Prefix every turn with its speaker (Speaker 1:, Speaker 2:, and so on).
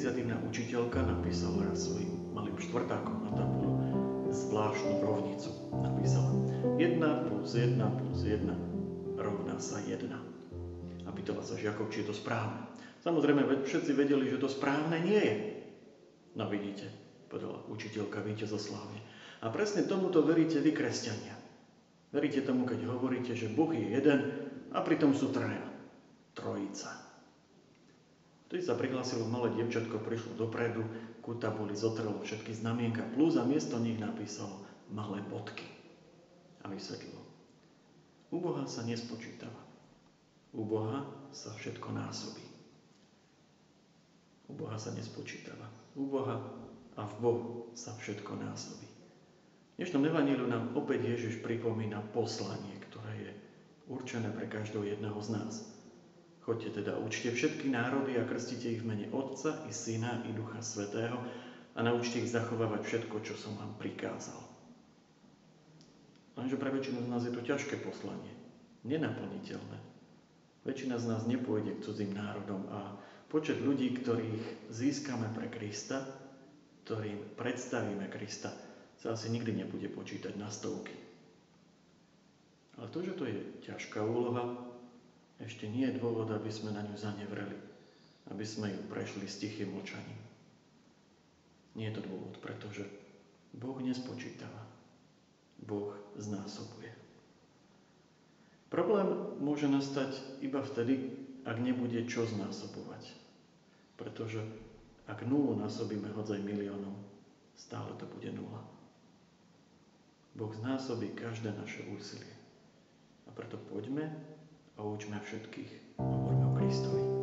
Speaker 1: iniciatívna učiteľka napísala raz svojim malým štvrtákom na tabulu zvláštnu rovnicu. Napísala 1 plus 1 plus 1 rovná sa 1. A pýtala sa žiakov, či je to správne. Samozrejme, všetci vedeli, že to správne nie je. No vidíte, povedala učiteľka víťazoslávne. A presne tomuto veríte vy, kresťania. Veríte tomu, keď hovoríte, že Boh je jeden a pritom sú traja. Trojica. Vtedy sa prihlásilo malé dievčatko, prišlo dopredu, ku tabuli zotrelo všetky znamienka plus a miesto nich napísalo malé bodky. A vysvetlilo. U Boha sa nespočítava. U Boha sa všetko násobí. U Boha sa nespočítava. U Boha a v Bohu sa všetko násobí. V dnešnom evaníliu nám opäť Ježiš pripomína poslanie, ktoré je určené pre každého jedného z nás. Choďte teda, učte všetky národy a krstite ich v mene Otca i Syna i Ducha Svetého a naučte ich zachovávať všetko, čo som vám prikázal. Lenže pre väčšinu z nás je to ťažké poslanie, nenaplniteľné. Väčšina z nás nepôjde k cudzím národom a počet ľudí, ktorých získame pre Krista, ktorým predstavíme Krista, sa asi nikdy nebude počítať na stovky. Ale to, že to je ťažká úloha, ešte nie je dôvod, aby sme na ňu zanevreli, aby sme ju prešli s tichým mlčaním. Nie je to dôvod, pretože Boh nespočítava. Boh znásobuje. Problém môže nastať iba vtedy, ak nebude čo znásobovať. Pretože ak nulu násobíme hodzaj miliónom, stále to bude nula. Boh znásobí každé naše úsilie. A preto poďme a učme všetkých. Hovoríme o Kristovi.